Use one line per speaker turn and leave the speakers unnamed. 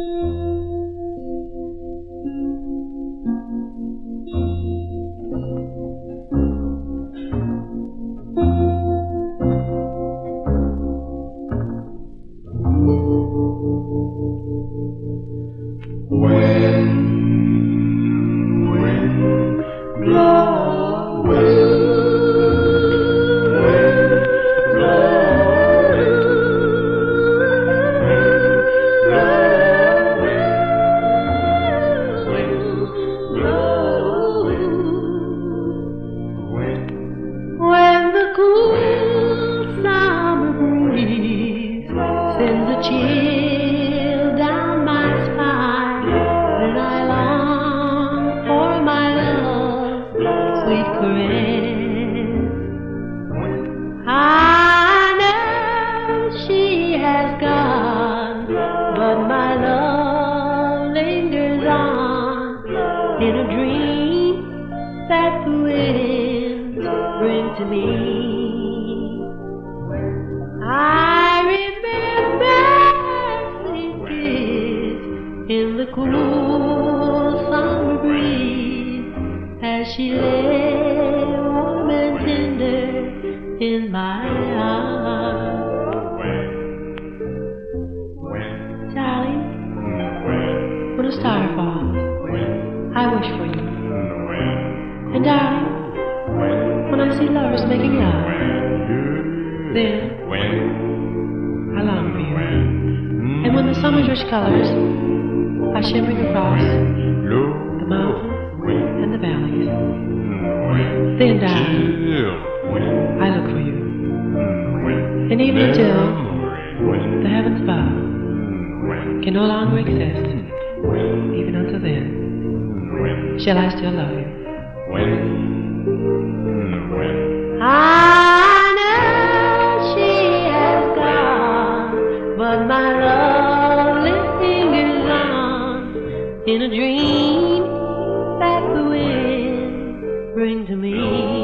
Música I know she has gone, but my love lingers on in a dream that the wind brings to me. I remember sleepless in the cool summer breeze as she lay in my heart. When, when, Sally, when, when a star falls, when, I wish for you.
When,
and darling, when, when I see lovers making love,
when, then, when, I long for you.
When,
and when the summer's rich colors
are shimmering across
when, the mountains
and the valleys,
when, then, darling.
Even until the heavens bow can no longer exist, even until then. Shall I still love you?
When?
I know she has gone, but my love lingers on in a dream that the wind brings to me.